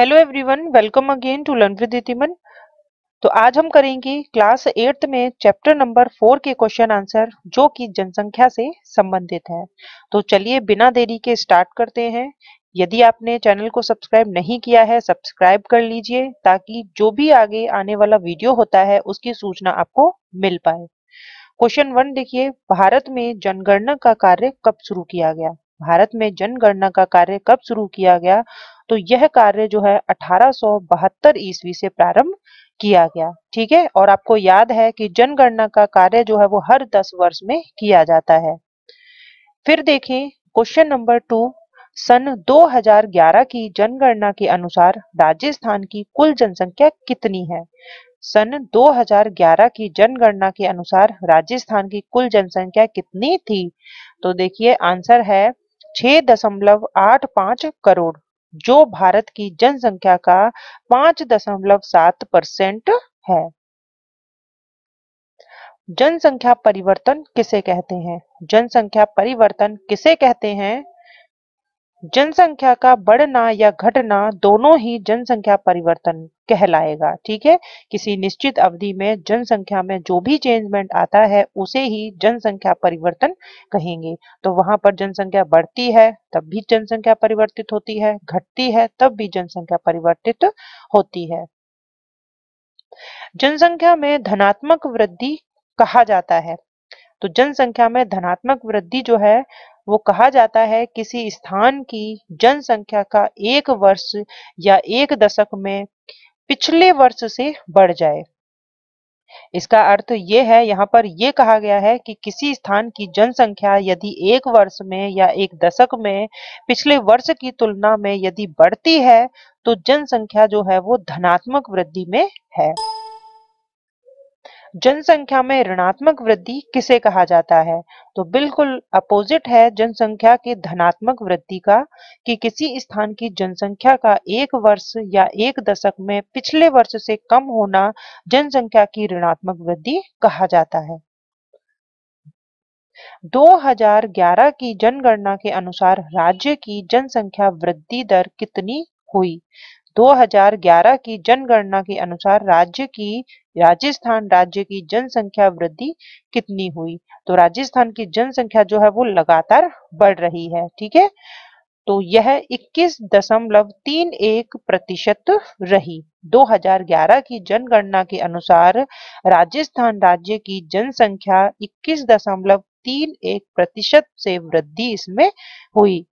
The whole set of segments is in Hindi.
Hello everyone welcome again to learn with इतिमन तो आज हम करेंगे क्लास एट्थ में चैप्टर नंबर फोर के क्वेश्चन आंसर जो कि जनसंख्या से संबंधित है। तो चलिए बिना देरी के स्टार्ट करते हैं। यदि आपने चैनल को सब्सक्राइब नहीं किया है सब्सक्राइब कर लीजिए, ताकि जो भी आगे आने वाला वीडियो होता है, उसकी सूचना आपको मिल पाए। क्वेश्चन वन देखिए, भारत में जनगणना का कार्य कब शुरू किया गया? भारत में जनगणना का कार्य कब शुरू किया गया? तो यह कार्य जो है अठारह सौ बहत्तर ईस्वी से प्रारंभ किया गया, ठीक है? और आपको याद है कि जनगणना का कार्य जो है वो हर 10 वर्ष में किया जाता है। फिर देखें, क्वेश्चन नंबर टू, सन 2011 की जनगणना के अनुसार राजस्थान की कुल जनसंख्या कितनी है? सन 2011 की जनगणना के अनुसार राजस्थान की कुल जनसंख्या कितनी थी? तो देखिए, आंसर है छह दशमलव आठ पाँच करोड़। जो भारत की जनसंख्या का पाँच दशमलव सात परसेंट है। जनसंख्या परिवर्तन किसे कहते हैं? जनसंख्या परिवर्तन किसे कहते हैं? जनसंख्या का बढ़ना या घटना दोनों ही जनसंख्या परिवर्तन कहलाएगा, ठीक है? किसी निश्चित अवधि में जनसंख्या में जो भी चेंजमेंट आता है, उसे ही जनसंख्या परिवर्तन कहेंगे। तो वहाँ पर जनसंख्या बढ़ती है, तब भी जनसंख्या परिवर्तित होती है, घटती है, तब भी जनसंख्या परिवर्तित होती है। जनसंख्या में धनात्मक वृद्धि कहा जाता है। तो जनसंख्या में धनात्मक वृद्धि जो है वो कहा जाता है, किसी स्थान की जनसंख्या का एक वर्ष या एक दशक में पिछले वर्ष से बढ़ जाए। इसका अर्थ ये है, यहाँ पर ये कहा गया है कि किसी स्थान की जनसंख्या यदि एक वर्ष में या एक दशक में पिछले वर्ष की तुलना में यदि बढ़ती है तो जनसंख्या जो है वो धनात्मक वृद्धि में है। जनसंख्या में ऋणात्मक वृद्धि किसे कहा जाता है? तो बिल्कुल अपोजिट है जनसंख्या के धनात्मक वृद्धि का, कि किसी स्थान की जनसंख्या का एक वर्ष या एक दशक में पिछले वर्ष से कम होना जनसंख्या की ऋणात्मक वृद्धि कहा जाता है। 2011 की जनगणना के अनुसार राज्य की जनसंख्या वृद्धि दर कितनी हुई? 2011 की जनगणना के अनुसार राज्य की, राजस्थान राज्य की जनसंख्या वृद्धि कितनी हुई? तो राजस्थान की जनसंख्या जो है वो लगातार बढ़ रही है, ठीक है? तो यह इक्कीस दशमलव तीन एक प्रतिशत रही। 2011 की जनगणना के अनुसार राजस्थान राज्य की जनसंख्या इक्कीस दशमलव तीन एक प्रतिशत से वृद्धि इसमें हुई।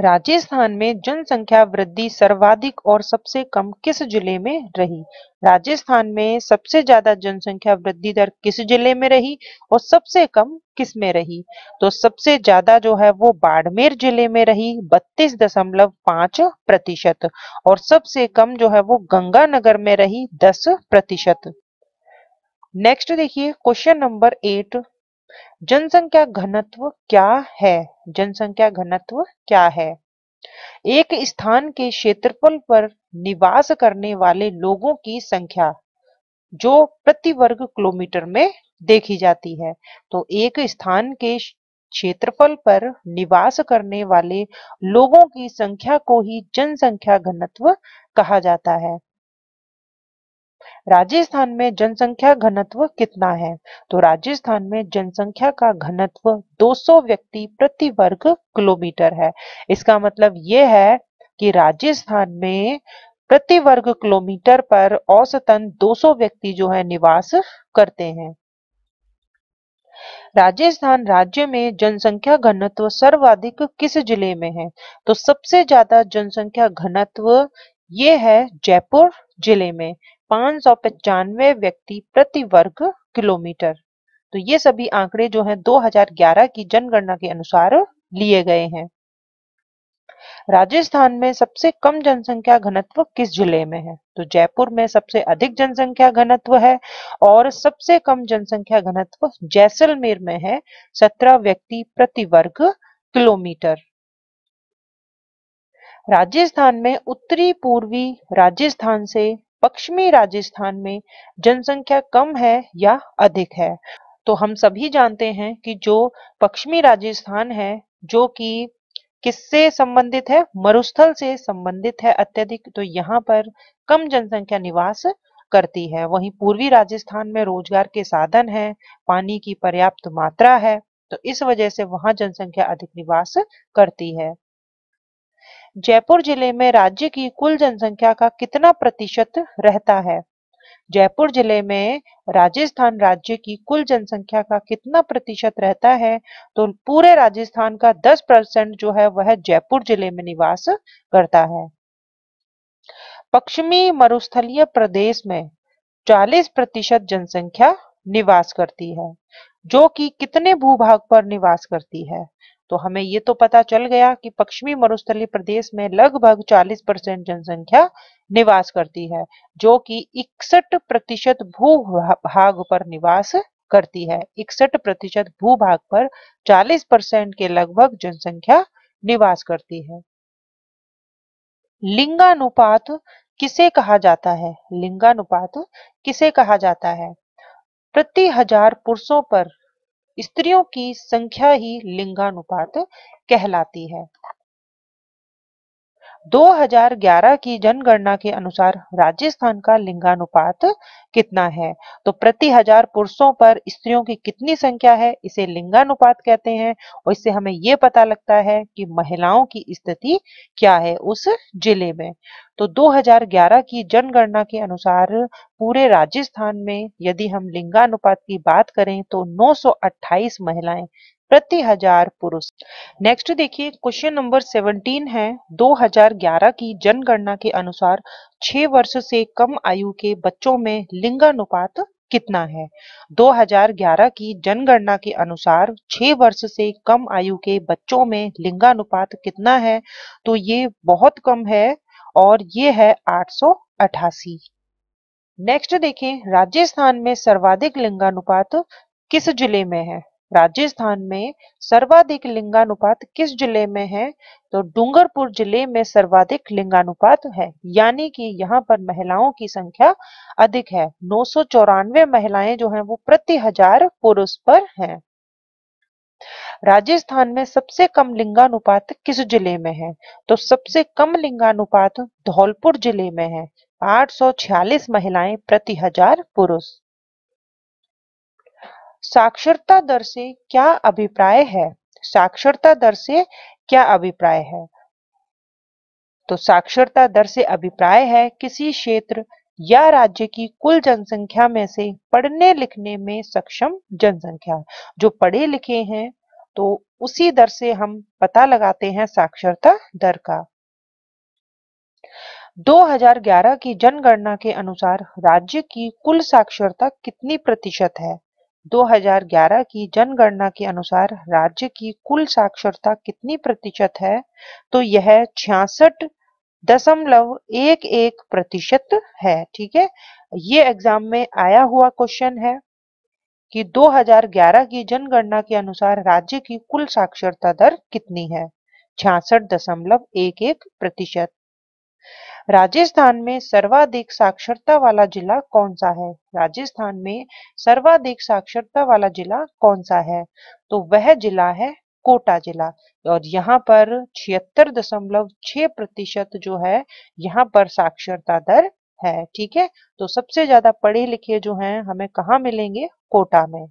राजस्थान में जनसंख्या वृद्धि सर्वाधिक और सबसे कम किस ज़िले में रही? राजस्थान में सबसे ज़्यादा जनसंख्या वृद्धि दर किस ज़िले में रही और सबसे कम किसमें रही? तो सबसे ज़्यादा जो है वो बाड़मेर ज़िले में रही, बत्तीस दशमलव पाँच प्रतिशत और सबसे कम जो है वो गंगानगर में रही, दस प्रतिशत। नेक्स्ट देखिए, क्वेश्चन नंबर एट जनसंख्या घनत्व क्या है? जनसंख्या घनत्व क्या है? एक स्थान के क्षेत्रफल पर निवास करने वाले लोगों की संख्या, जो प्रति वर्ग किलोमीटर में देखी जाती है। तो एक स्थान के क्षेत्रफल पर निवास करने वाले लोगों की संख्या को ही जनसंख्या घनत्व कहा जाता है। राजस्थान में जनसंख्या घनत्व कितना है? तो राजस्थान में जनसंख्या का घनत्व 200 व्यक्ति प्रति वर्ग किलोमीटर है। इसका मतलब ये है कि राजस्थान में प्रति वर्ग किलोमीटर पर औसतन 200 व्यक्ति जो है निवास करते हैं। राजस्थान राज्य में जनसंख्या घनत्व सर्वाधिक किस ज़िले में है? तो सबसे ज़्यादा जनसंख्या घनत्व ये है जयपुर ज़िले में पाँच सौ पचानवे व्यक्ति प्रति वर्ग किलोमीटर। तो ये सभी आंकड़े जो हैं 2011 की जनगणना के अनुसार लिए गए हैं। राजस्थान में सबसे कम जनसंख्या घनत्व किस ज़िले में है? तो जयपुर में सबसे अधिक जनसंख्या घनत्व है और सबसे कम जनसंख्या घनत्व जैसलमेर में है, सत्रह व्यक्ति प्रति वर्ग किलोमीटर। राजस्थान में उत्तरी पूर्वी राजस्थान से पश्चिमी राजस्थान में जनसंख्या कम है या अधिक है? तो हम सभी जानते हैं कि जो पश्चिमी राजस्थान है, जो कि किससे संबंधित है? मरुस्थल से संबंधित है अत्यधिक। तो यहाँ पर कम जनसंख्या निवास करती है। वहीं पूर्वी राजस्थान में रोज़गार के साधन है, पानी की पर्याप्त मात्रा है तो इस वजह से वहाँ जनसंख्या अधिक निवास करती है। जयपुर ज़िले में राज्य की कुल जनसंख्या का कितना प्रतिशत रहता है? जयपुर ज़िले में राजस्थान राज्य की कुल जनसंख्या का कितना प्रतिशत रहता है? तो पूरे राजस्थान का 10 परसेंट जो है, वह जयपुर ज़िले में निवास करता है। पश्चिमी मरुस्थलीय प्रदेश में 40 प्रतिशत जनसंख्या निवास करती है, जो कि कितने भूभाग पर निवास करती है? तो हमें ये तो पता चल गया कि पश्चिमी मरुस्थली प्रदेश में लगभग 40 परसेंट जनसंख्या निवास करती है, जो कि इकसठ प्रतिशत भू भाग पर निवास करती है। इकसठ प्रतिशत भू भाग पर 40 परसेंट के लगभग जनसंख्या निवास करती है। लिंगानुपात किसे कहा जाता है? लिंगानुपात किसे कहा जाता है? प्रति हज़ार पुरुषों पर स्त्रियों की संख्या ही लिंगानुपात कहलाती है। 2011 की जनगणना के अनुसार राजस्थान का लिंगानुपात कितना है? तो प्रति हज़ार पुरुषों पर स्त्रियों की कितनी संख्या है? इसे लिंगानुपात कहते हैं और इससे हमें ये पता लगता है कि महिलाओं की स्थिति क्या है उस ज़िले में। तो 2011 की जनगणना के अनुसार पूरे राजस्थान में यदि हम लिंगानुपात की बात करें तो 928 महिलाएँ प्रति हज़ार पुरुष। नेक्स्ट देखिए क्वेश्चन नंबर 17 है। 2011 की जनगणना के अनुसार 6 वर्ष से कम आयु के बच्चों में लिंगानुपात कितना है? 2011 की जनगणना के अनुसार 6 वर्ष से कम आयु के बच्चों में लिंगानुपात कितना है? तो ये बहुत कम है और ये है आठ सौ अठासी। नेक्स्ट देखें राजस्थान में सर्वाधिक लिंगानुपात किस ज़िले में है? राजस्थान में सर्वाधिक लिंगानुपात किस ज़िले में है? तो डूंगरपुर ज़िले में सर्वाधिक लिंगानुपात है, यानी कि यहाँ पर महिलाओं की संख्या अधिक है। नौ सौ चौरानवे महिलाएँ जो हैं वो प्रति हज़ार पुरुष पर हैं। राजस्थान में सबसे कम लिंगानुपात किस ज़िले में है? तो सबसे कम लिंगानुपात धौलपुर ज़िले में है। 846 महिलाएँ प्रति हज़ार पुरुष। साक्षरता दर से क्या अभिप्राय है? साक्षरता दर से क्या अभिप्राय है? तो साक्षरता दर से अभिप्राय है किसी क्षेत्र या राज्य की कुल जनसंख्या में से पढ़ने लिखने में सक्षम जनसंख्या। जो पढ़े लिखे हैं तो उसी दर से हम पता लगाते हैं साक्षरता दर का। 2011 की जनगणना के अनुसार राज्य की कुल साक्षरता कितनी प्रतिशत है? 2011 की जनगणना के अनुसार राज्य की कुल साक्षरता कितनी प्रतिशत है? तो यह छियासठ दशमलव एक एक प्रतिशत है, ठीक है? ये एग्ज़ाम में आया हुआ क्वेश्चन है कि 2011 की जनगणना के अनुसार राज्य की कुल साक्षरता दर कितनी है? छियासठ दशमलव एक एक प्रतिशत। राजस्थान में सर्वाधिक साक्षरता वाला जिला कौन सा है? राजस्थान में सर्वाधिक साक्षरता वाला जिला कौन सा है? तो वह जिला है कोटा जिला। और यहाँ पर छिहत्तर दशमलव छह प्रतिशत जो है, यहाँ पर साक्षरता दर है, ठीक है? तो सबसे ज़्यादा पढ़े लिखे जो हैं, हमें कहाँ मिलेंगे? कोटा में।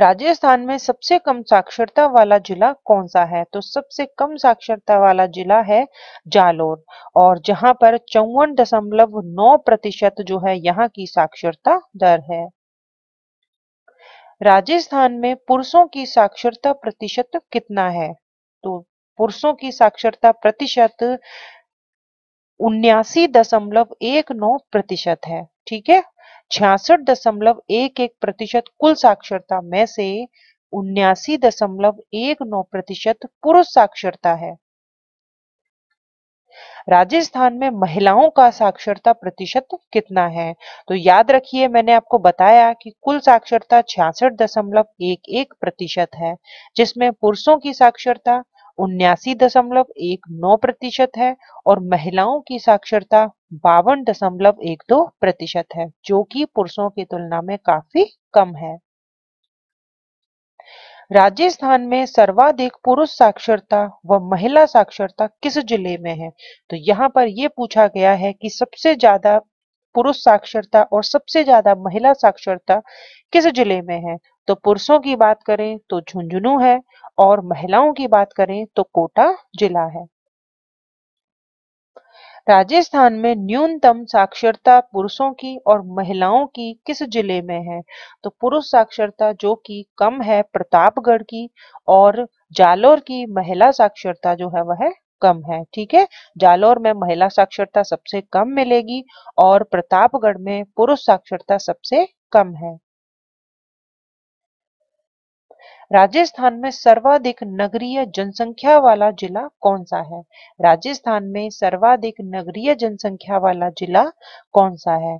राजस्थान में सबसे कम साक्षरता वाला जिला कौन सा है? तो सबसे कम साक्षरता वाला जिला है जालोर। और जहाँ पर चौवन दशमलव नौ प्रतिशत जो है, यहाँ की साक्षरता दर है। राजस्थान में पुरुषों की साक्षरता प्रतिशत कितना है? तो पुरुषों की साक्षरता प्रतिशत उन्यासी दशमलव एक नौ प्रतिशत है। ठीक है? छियासठ दशमलव एक एक प्रतिशत कुल साक्षरता में से उन्यासी दशमलव एक नौ प्रतिशत पुरुष साक्षरता है। राजस्थान में महिलाओं का साक्षरता प्रतिशत कितना है? तो याद रखिए, मैंने आपको बताया कि कुल साक्षरता छियासठ दशमलव एक एक प्रतिशत है, जिसमें पुरुषों की साक्षरता उन्यासी दशमलव एक नौ प्रतिशत है और महिलाओं की साक्षरता बावन दशमलव एक दो प्रतिशत है, जो कि पुरुषों की तुलना में काफ़ी कम है। राजस्थान में सर्वाधिक पुरुष साक्षरता व महिला साक्षरता किस ज़िले में है? तो यहाँ पर यह पूछा गया है कि सबसे ज़्यादा पुरुष साक्षरता और सबसे ज़्यादा महिला साक्षरता किस ज़िले में है? तो पुरुषों की बात करें तो झुंझुनू है और महिलाओं की बात करें तो कोटा जिला है। राजस्थान में न्यूनतम साक्षरता पुरुषों की और महिलाओं की किस ज़िले में है? तो पुरुष साक्षरता जो कि कम है प्रतापगढ़ की और जालोर की महिला साक्षरता जो है वह कम है, ठीक है? जालोर में महिला साक्षरता सबसे कम मिलेगी और प्रतापगढ़ में पुरुष साक्षरता सबसे कम है। राजस्थान में सर्वाधिक नगरीय जनसंख्या वाला जिला कौन सा है? राजस्थान में सर्वाधिक नगरीय जनसंख्या वाला जिला कौन सा है?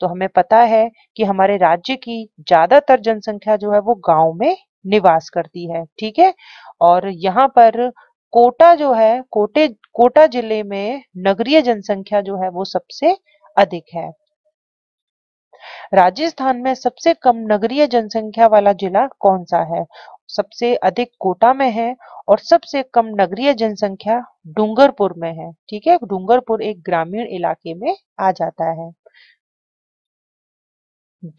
तो हमें पता है कि हमारे राज्य की ज़्यादातर जनसंख्या जो है वो गाँव में निवास करती है, ठीक है? और यहाँ पर कोटा जो है, कोटे, कोटा ज़िले में नगरीय जनसंख्या जो है, वो सबसे अधिक है। राजस्थान में सबसे कम नगरीय जनसंख्या वाला जिला कौन सा है? सबसे अधिक कोटा में है और सबसे कम नगरीय जनसंख्या डूंगरपुर में है, ठीक है? डूंगरपुर एक ग्रामीण इलाके में आ जाता है।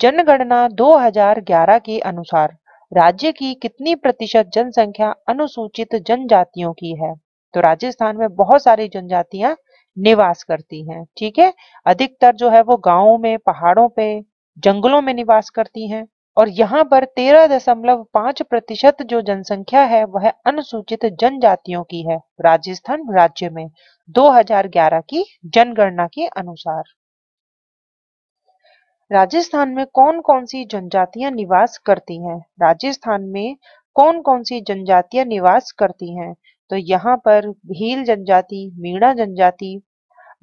जनगणना 2011 के अनुसार राज्य की कितनी प्रतिशत जनसंख्या अनुसूचित जनजातियों की है? तो राजस्थान में बहुत सारी जनजातियाँ निवास करती हैं, ठीक है? अधिकतर जो है वो गाँवों में, पहाड़ों पे, जंगलों में निवास करती हैं। और यहाँ पर तेरह दशमलव पाँच प्रतिशत जो जनसंख्या है, वह अनुसूचित जनजातियों की है। राजस्थान राज्य में 2011 की जनगणना के अनुसार। राजस्थान में कौन कौन सी जनजातियाँ निवास करती हैं? राजस्थान में कौन कौन सी जनजातियाँ निवास करती हैं? तो यहाँ पर भील जनजाति, मीणा जनजाति,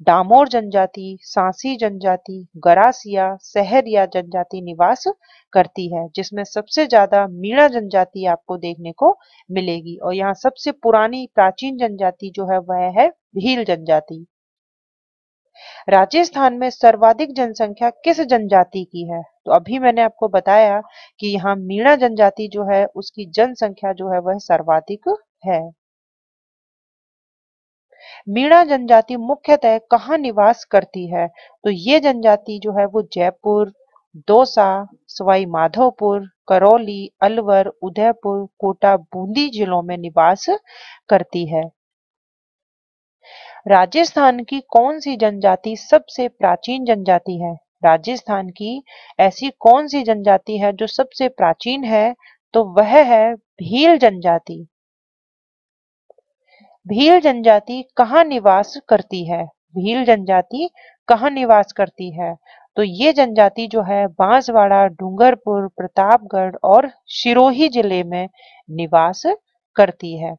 डामोर जनजाति, सांसी जनजाति, गरासिया, सहरिया जनजाति निवास करती है, जिसमें सबसे ज़्यादा मीणा जनजाति आपको देखने को मिलेगी। और यहाँ सबसे पुरानी प्राचीन जनजाति जो है वह है भील जनजाति। राजस्थान में सर्वाधिक जनसंख्या किस जनजाति की है? तो अभी मैंने आपको बताया कि यहाँ मीणा जनजाति जो है, उसकी जनसंख्या जो है, वह सर्वाधिक है। मीणा जनजाति मुख्यतः कहाँ निवास करती है? तो ये जनजाति जो है, वो जयपुर, दौसा सवाई माधोपुर करौली, अलवर, उदयपुर, कोटा, बूंदी जिलों में निवास करती है। राजस्थान की कौन सी जनजाति सबसे प्राचीन जनजाति है? राजस्थान की ऐसी कौन सी जनजाति है जो सबसे प्राचीन है? तो वह है भील जनजाति। भील जनजाति कहाँ निवास करती है? भील जनजाति कहाँ निवास करती है? तो ये जनजाति जो है, बांसवाड़ा, डूंगरपुर, प्रतापगढ़ और सिरोही ज़िले में निवास करती है।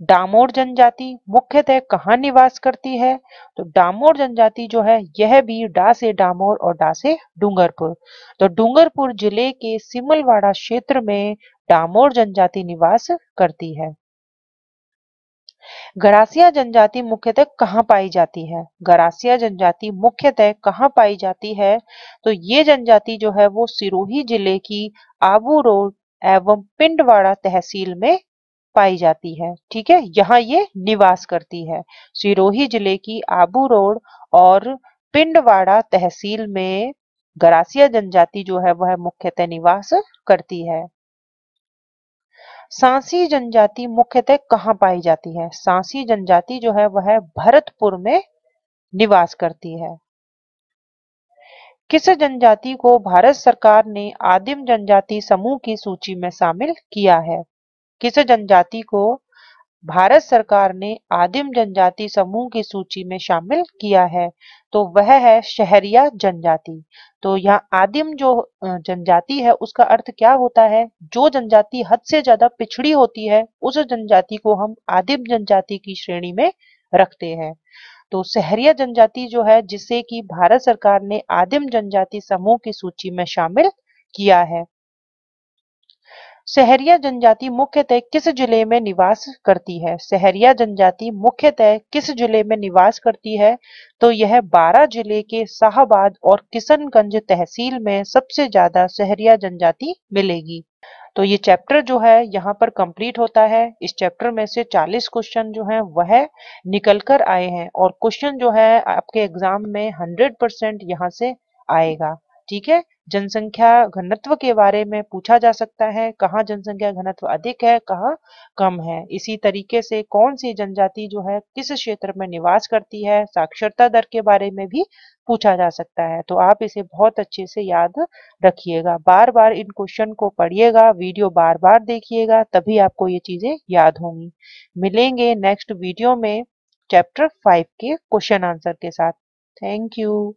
डामोर जनजाति मुख्यतः कहाँ निवास करती है? तो डामोर जनजाति जो है, यह भी डा से डामोर और डा से डूंगरपुर। तो डूंगरपुर ज़िले के सिमलवाड़ा क्षेत्र में डामोर जनजाति निवास करती है। गरासिया जनजाति मुख्यतः कहाँ पाई जाती है? गरासिया जनजाति मुख्यतः कहाँ पाई जाती है? तो ये जनजाति जो है, वो सिरोही ज़िले की आबू रोड एवं पिंडवाड़ा तहसील में पाई जाती है। ठीक है? यहाँ ये निवास करती है। सिरोही ज़िले की आबू रोड और पिंडवाड़ा तहसील में गरासिया जनजाति जो है, वह मुख्यतः निवास करती है। सांसी जनजाति मुख्यतः कहाँ पाई जाती है? सांसी जनजाति जो है, वह भरतपुर में निवास करती है। किस जनजाति को भारत सरकार ने आदिम जनजाति समूह की सूची में शामिल किया है? किस जनजाति को भारत सरकार ने आदिम जनजाति समूह की सूची में शामिल किया है तो वह है शहरिया जनजाति। तो यहाँ आदिम जो जनजाति है, उसका अर्थ क्या होता है? जो जनजाति हद से ज़्यादा पिछड़ी होती है, उस जनजाति को हम आदिम जनजाति की श्रेणी में रखते हैं। तो शहरिया जनजाति जो है, जिसे कि भारत सरकार ने आदिम जनजाति समूह की सूची में शामिल किया है सहरिया जनजाति मुख्यतः किस ज़िले में निवास करती है? सहरिया जनजाति मुख्यतः किस ज़िले में निवास करती है? तो यह बारह ज़िले के शाहबाद और किशनगंज तहसील में सबसे ज़्यादा सहरिया जनजाति मिलेगी। तो ये चैप्टर जो है, यहाँ पर कंप्लीट होता है। इस चैप्टर में से 40 क्वेश्चन जो है, वह निकल कर आए हैं और क्वेश्चन जो है, आपके एग्ज़ाम में 100 परसेंट यहाँ से आएगा। ठीक है? जनसंख्या घनत्व के बारे में पूछा जा सकता है। कहाँ जनसंख्या घनत्व अधिक है, कहाँ कम है? इसी तरीके से कौन सी जनजाति जो है, किस क्षेत्र में निवास करती है, साक्षरता दर के बारे में भी पूछा जा सकता है। तो आप इसे बहुत अच्छे से याद रखिएगा। बार बार इन क्वेश्चन को पढ़िएगा वीडियो बार बार देखिएगा, तभी आपको ये चीज़ें याद होंगी। मिलेंगे नेक्स्ट वीडियो में चैप्टर फाइव के क्वेश्चन आंसर के साथ। Thank you